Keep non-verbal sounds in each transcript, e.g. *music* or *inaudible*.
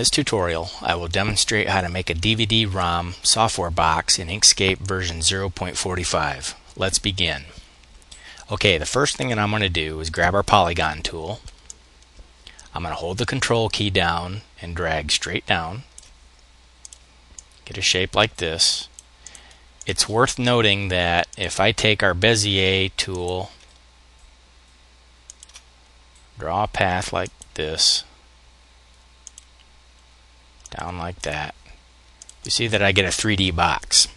In this tutorial, I will demonstrate how to make a DVD-ROM software box in Inkscape version 0.45. Let's begin. Okay, the first thing that I'm going to do is grab our polygon tool. I'm going to hold the control key down and drag straight down. Get a shape like this. It's worth noting that if I take our Bezier tool, draw a path like this, down like that. You see that I get a 3D box.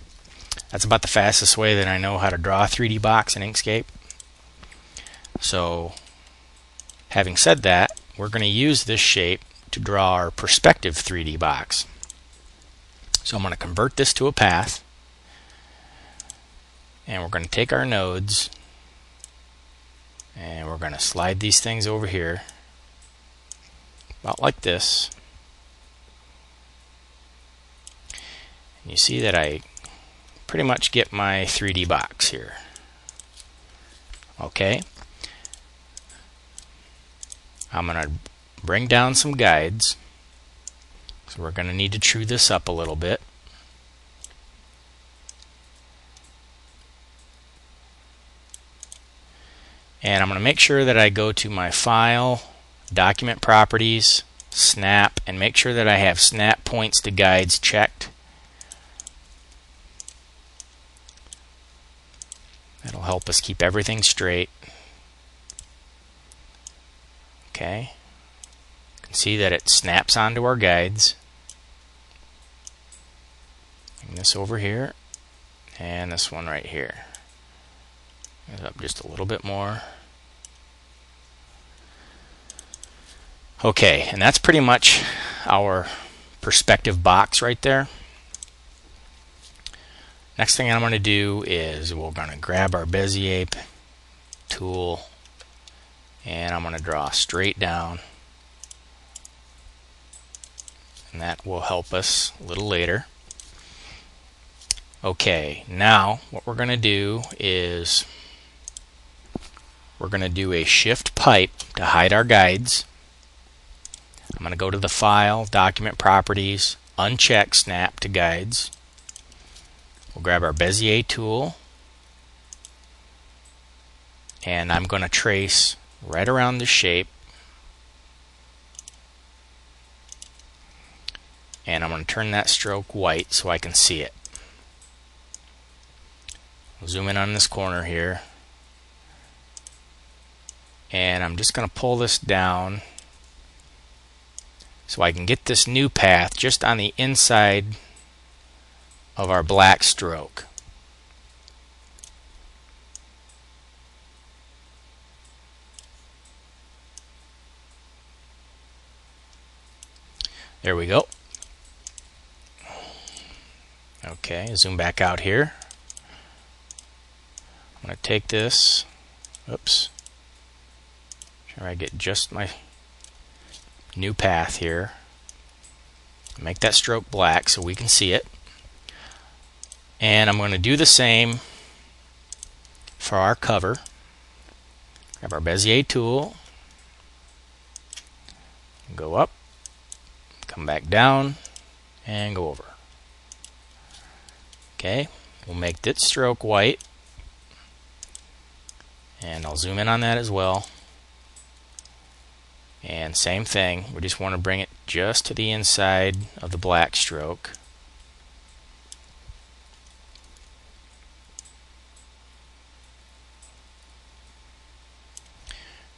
That's about the fastest way that I know how to draw a 3D box in Inkscape. So, having said that, we're going to use this shape to draw our perspective 3D box. So I'm going to convert this to a path. And we're going to take our nodes and we're going to slide these things over here about like this you see that I pretty much get my 3D box here. Okay. I'm going to bring down some guides. So we're going to need to true this up a little bit. And I'm going to make sure that I go to my File, Document Properties, Snap, and make sure that I have Snap Points to Guides checked. That'll help us keep everything straight. Okay. You can see that it snaps onto our guides. Bring this over here. And this one right here. Get up just a little bit more. Okay, and that's pretty much our perspective box right there. Next thing I'm going to do is we're going to grab our Bezier tool and I'm going to draw straight down and that will help us a little later. Okay, now what we're going to do is we're going to do a shift pipe to hide our guides. I'm going to go to the File, Document Properties, uncheck Snap to Guides. We'll grab our Bezier tool. And I'm going to trace right around the shape. And I'm going to turn that stroke white so I can see it. I'll zoom in on this corner here. And I'm just going to pull this down so I can get this new path just on the inside of our black stroke. There we go. Okay, zoom back out here. I'm going to take this. Oops. Try to get just my new path here. Make that stroke black so we can see it. And I'm going to do the same for our cover. Grab our Bezier tool, go up, come back down, and go over. Okay, we'll make this stroke white, and I'll zoom in on that as well. And same thing, we just want to bring it just to the inside of the black stroke.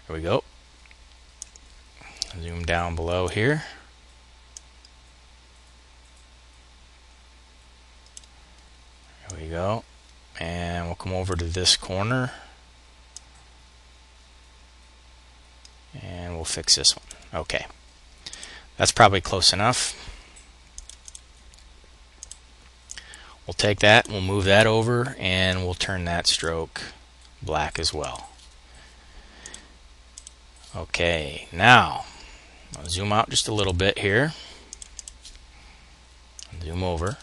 There we go. Zoom down below here. There we go. And we'll come over to this corner. And we'll fix this one. Okay. That's probably close enough. We'll take that, we'll move that over, and we'll turn that stroke black as well. Okay, now I'll zoom out just a little bit here. Zoom over.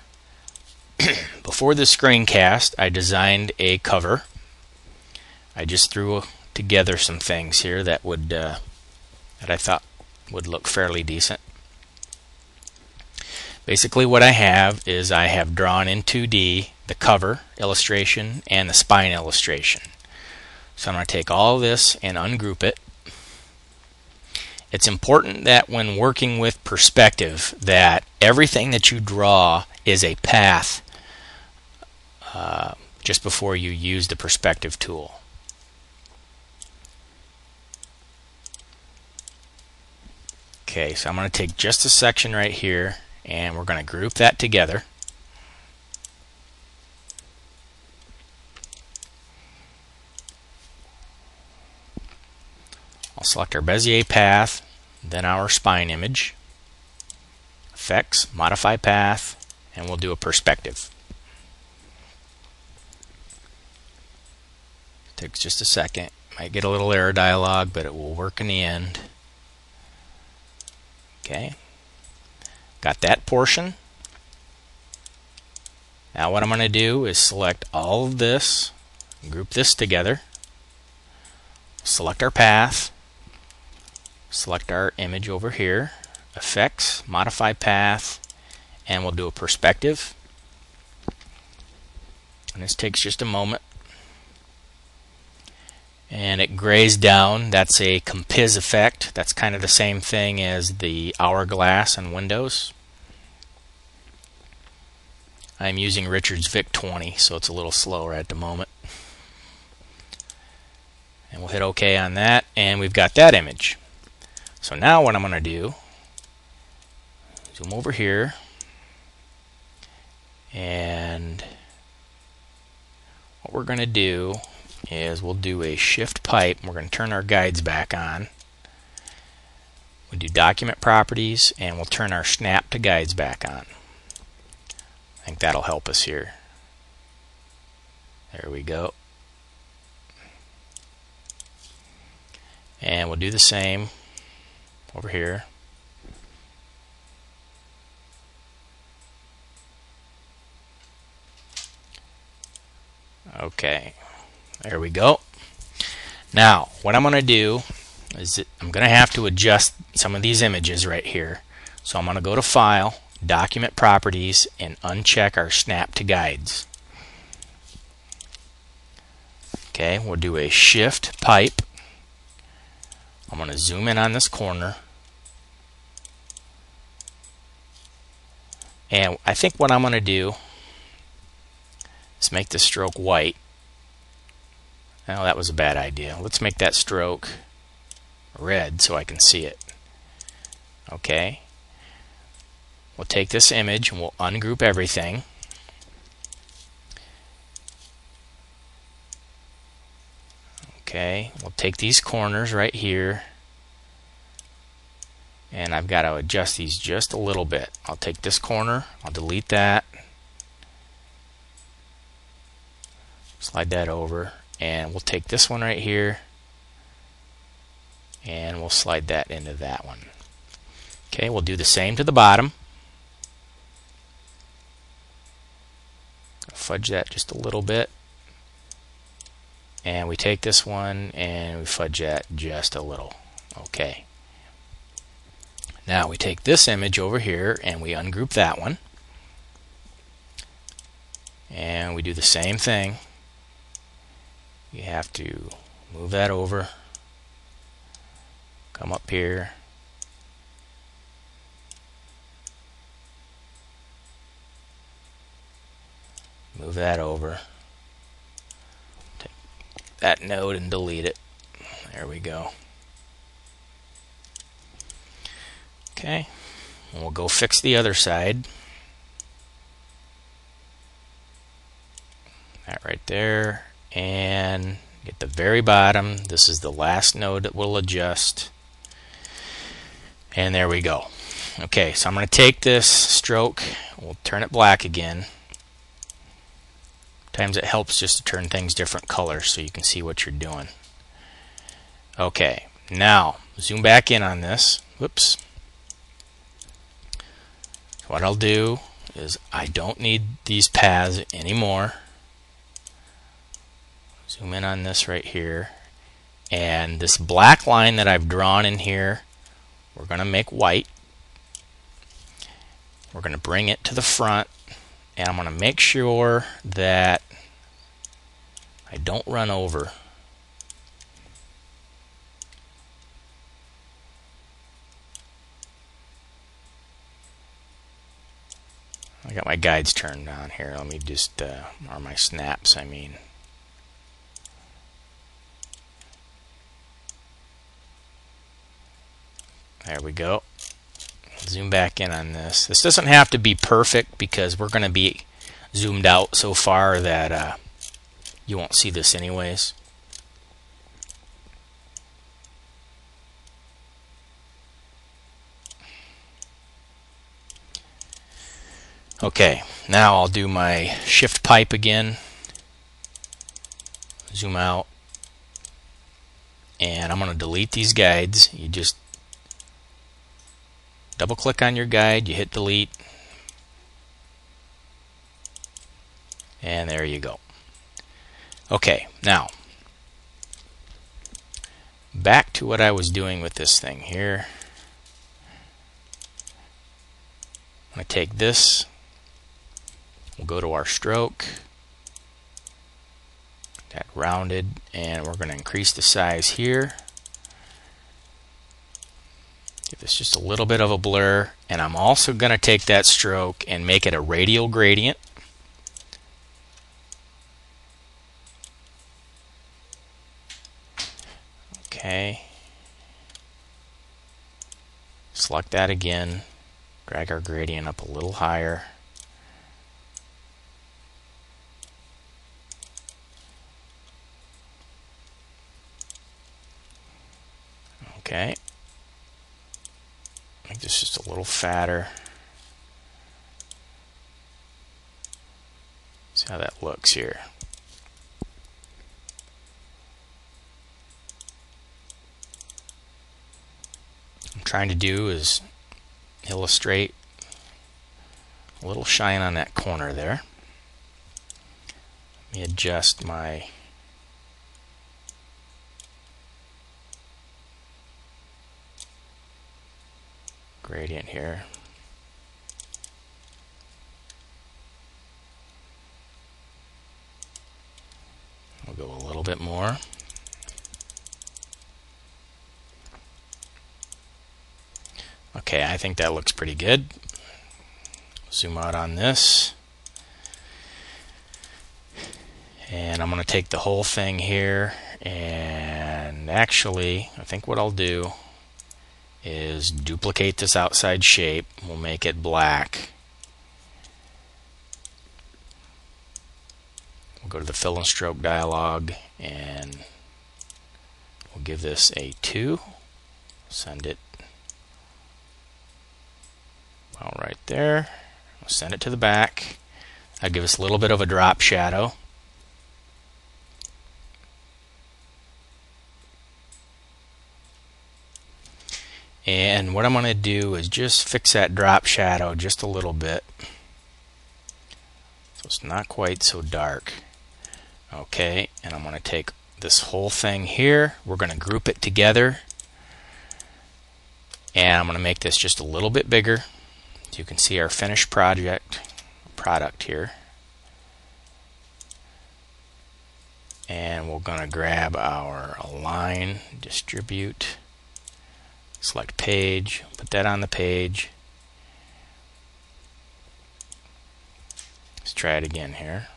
*clears throat* Before this screencast, I designed a cover. I just threw together some things here that would uh, that I thought would look fairly decent. Basically what I have is I have drawn in 2D the cover illustration and the spine illustration. So I'm going to take all this and ungroup it. It's important that when working with perspective that everything that you draw is a path uh, just before you use the perspective tool. Okay, so I'm going to take just a section right here and we're going to group that together. Select our Bezier path, then our spine image, effects, modify path, and we'll do a perspective. Takes just a second. Might get a little error dialog, but it will work in the end. Okay, got that portion. Now what I'm going to do is select all of this, group this together, select our path, select our image over here, effects, modify path, and we'll do a perspective. And this takes just a moment and it grays down. That's a compiz effect. That's kind of the same thing as the hourglass on Windows. I'm using Richards VIC 20, so it's a little slower at the moment. And we'll hit OK on that, and we've got that image. So now what I'm going to do, zoom over here, and what we're going to do is we'll do a shift pipe. We're going to turn our guides back on. We'll do document properties and we'll turn our snap to guides back on. I think that'll help us here. There we go. And we'll do the same over here. Okay. There we go. Now, what I'm going to do is I'm going to have to adjust some of these images right here. So I'm going to go to File, Document Properties, and uncheck our Snap to Guides. Okay, we'll do a Shift Pipe. I'm going to zoom in on this corner. And I think what I'm going to do is make the stroke white. Well, that was a bad idea. Let's make that stroke red so I can see it. Okay. We'll take this image and we'll ungroup everything. Okay, we'll take these corners right here. And I've got to adjust these just a little bit. I'll take this corner, I'll delete that, slide that over, and we'll take this one right here. And we'll slide that into that one. Okay we'll do the same to the bottom. Fudge that just a little bit and we take this one and we fudge that just a little. Okay. Now we take this image over here and we ungroup that one. And we do the same thing. You have to move that over. Come up here. Move that over that node and delete it. There we go. Okay. And we'll go fix the other side. That right there. And at the very bottom. This is the last node that we'll adjust. And there we go. Okay so I'm going to take this stroke. We'll turn it black again times it helps just to turn things different colors so you can see what you're doing. Okay now zoom back in on this. Whoops. What I'll do is I don't need these paths anymore. Zoom in on this right here. And this black line that I've drawn in here we're going to make white. We're going to bring it to the front and I'm going to make sure that I don't run over I got my guides turned on here. Let me just, uh, or my snaps, I mean. There we go. Zoom back in on this. This doesn't have to be perfect because we're going to be zoomed out so far that uh, you won't see this anyways. Okay, now I'll do my shift pipe again. Zoom out. And I'm going to delete these guides. You just double click on your guide, you hit delete. And there you go. Okay, now back to what I was doing with this thing here. I'm going to take this We'll go to our stroke, that rounded, and we're going to increase the size here. Give this just a little bit of a blur, and I'm also going to take that stroke and make it a radial gradient. Okay. Select that again. Drag our gradient up a little higher. Okay. Make this just a little fatter. See how that looks here. I'm trying to do is illustrate a little shine on that corner there. Let me adjust my gradient here. We'll go a little bit more. Okay, I think that looks pretty good. Zoom out on this. And I'm going to take the whole thing here and actually, I think what I'll do is duplicate this outside shape. We'll make it black. We'll go to the fill and stroke dialog and we'll give this a 2. Send it all right there. We'll send it to the back. That'll give us a little bit of a drop shadow. And what I'm going to do is just fix that drop shadow just a little bit. So it's not quite so dark. Okay, and I'm going to take this whole thing here. We're going to group it together. And I'm going to make this just a little bit bigger. So you can see our finished project product here. And we're going to grab our align, distribute, select page, put that on the page. Let's try it again here.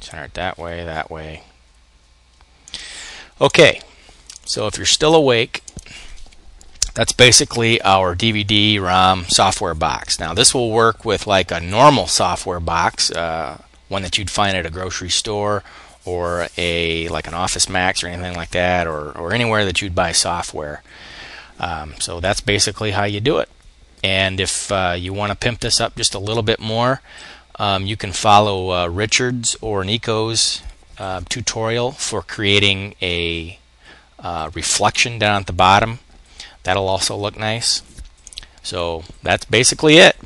Center it that way, that way. Okay, so if you're still awake, that's basically our DVD ROM software box. Now this will work with like a normal software box, uh, one that you'd find at a grocery store or a like an Office Max or anything like that, or, or anywhere that you'd buy software. Um, so that's basically how you do it. And if uh, you want to pimp this up just a little bit more, um, you can follow uh, Richard's or Nicu's uh, tutorial for creating a uh, reflection down at the bottom. That'll also look nice. So that's basically it.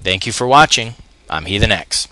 Thank you for watching. I'm heathenX.